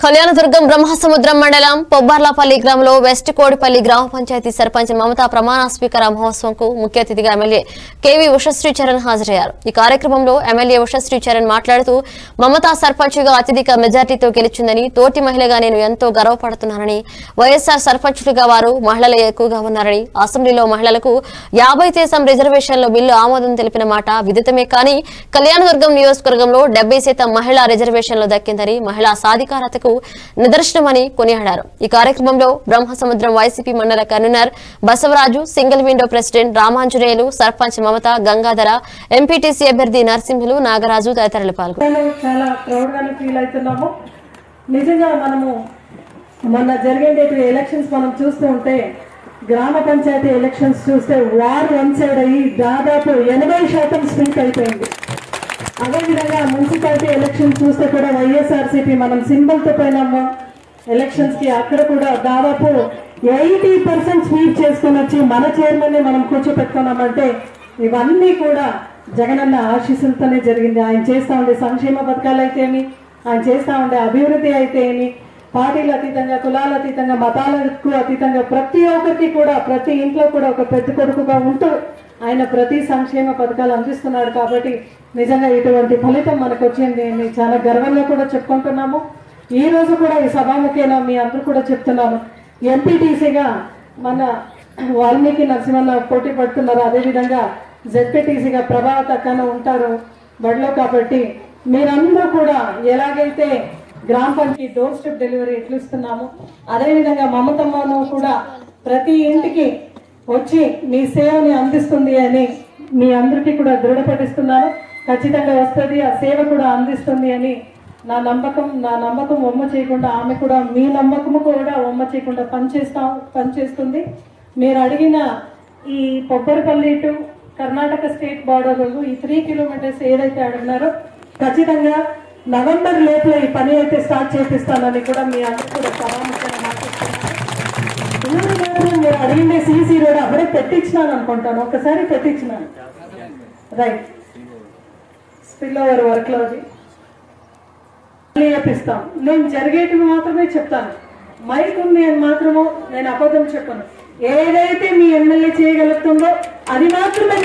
కళ్యాణదుర్గం బ్రహ్మసముద్రం మండలం పొబ్బర్లపల్లి గ్రామంలో వెస్ట్ కోడిపల్లి గ్రామ పంచాయతీ సర్పంచ్ మమతా ప్రమాణ స్వీకార మహోత్సవంకు ముఖ్య అతిథిగా ఎమ్మెల్యే కేవీ ఉషశ్రీ చరణ్ హాజరయ్యారు. ఈ కార్యక్రమంలో ఎమ్మెల్యే ఉషశ్రీ చరణ్ మాట్లాడుతూ మమతా సర్పంచ్గా అత్యధిక మెజార్టీతో గెలిచిందని తోటి మహిళగా నేను ఎంతో గర్వపడుతున్నానని వైఎస్ఆర్ సర్పంచులుగా వారు మహిళలే ఎక్కువగా ఉన్నారని అసెంబ్లీలో మహిళలకు యాభై శాతం రిజర్వేషన్ల బిల్లు ఆమోదం తెలిపిన మాట విదితమే కానీ కళ్యాణదుర్గం నియోజకవర్గంలో డెబ్బై శాతం మహిళా రిజర్వేషన్లు దక్కిందని మహిళా సాధికారతకు నిదర్శనమని కొనియాడారు. ఈ కార్యక్రమంలో బ్రహ్మసముద్రం వైసీపీ మండల convener Basavaraju single window president Ramanjaneyulu sarpanch Mamata Gangadhara MPTC అభ్యర్థి నరసింహులు నాగరాజు తదితరులు పాల్గొన్నారు. నిజంగా మనము మొన్న జరిగేటి ఎలక్షన్స్ మనం చూస్తూ ఉంటే గ్రామ పంచాయతీ ఎలక్షన్స్ చూస్తే వార్ వన్ సైడ్ అయ్యి దాదాపు ఎనభై శాతం స్ప్రింక్ అయిపోయింది. అదేవిధంగా మున్సిపాలిటీ ఎలక్షన్స్ చూస్తే కూడా వైఎస్ఆర్సీపీ మనం సింబల్తో పోయినాము. ఎలక్షన్స్కి అక్కడ కూడా దాదాపు ఎయిటీ పర్సెంట్ స్వీప్ చేసుకుని వచ్చి మన చైర్మన్ మనం కూర్చోపెట్టుకున్నామంటే ఇవన్నీ కూడా జగనన్న ఆశీస్సులతోనే జరిగింది. ఆయన చేస్తూ ఉండే సంక్షేమ పథకాలు అయితేమి ఆయన చేస్తూ ఉండే అభివృద్ధి అయితే ఏమి పార్టీలు అతీతంగా కులాల అతీతంగా మతాలకు అతీతంగా ప్రతి ఒక్కరికి కూడా ప్రతి ఇంట్లో కూడా ఒక పెద్ద కొడుకుగా ఉంటూ ఆయన ప్రతి సంక్షేమ పథకాలు అందిస్తున్నాడు కాబట్టి నిజంగా ఇటువంటి ఫలితం మనకు వచ్చింది అని చాలా గర్వంగా కూడా చెప్పుకుంటున్నాము. ఈ రోజు కూడా ఈ సభాముఖేనా మీ అందరూ కూడా చెప్తున్నాము ఎంపీటీసీగా మన వాల్మీకి నరసింహన్న పోటీ పడుతున్నారు. అదేవిధంగా జెడ్పీటీసీగా ప్రభావత్ అక్కన ఉంటారు బడిలో కాబట్టి మీరందరూ కూడా ఎలాగైతే గ్రామ పంచాయతీ డోర్ స్టెప్ డెలివరీ ఎట్లు ఇస్తున్నాము అదేవిధంగా మమతమ్మను కూడా ప్రతి ఇంటికి వచ్చి మీ సేవని అందిస్తుంది అని మీ అందరికీ కూడా దృఢపడిస్తున్నాను ఖచ్చితంగా వస్తుంది ఆ సేవ కూడా అందిస్తుంది అని నా నమ్మకం నా నమ్మకం ఒమ్మ చేయకుండా ఆమె కూడా మీ నమ్మకము కూడా ఒమ్మ చేయకుండా పనిచేస్తాం పనిచేస్తుంది. మీరు అడిగిన ఈ Kobbaripalli to Karnataka state border ఈ త్రీ కిలోమీటర్స్ ఏదైతే అడిగినారో ఖచ్చితంగా నవంబర్ లోపల ఈ పని అయితే స్టార్ట్ చేపిస్తానని కూడా మీ అందరూ కూడా సభాముఖంగా మాట్లాడుతున్నారు అడిగిండే సిసి రోడ్ అప్పుడే పెట్టించినాను అనుకుంటాను. ఒకసారి పెట్టించినాను. రైట్. స్పిల్ ఓవర్ వర్క్లో మళ్ళీ చెప్పిస్తాం నేను జరిగేటివి మాత్రమే చెప్తాను. మైక్ ఉంది అని మాత్రము నేను అబద్ధం చెప్పను. ఏదైతే మీ ఎమ్మెల్యే చేయగలుగుతుందో అది మాత్రమే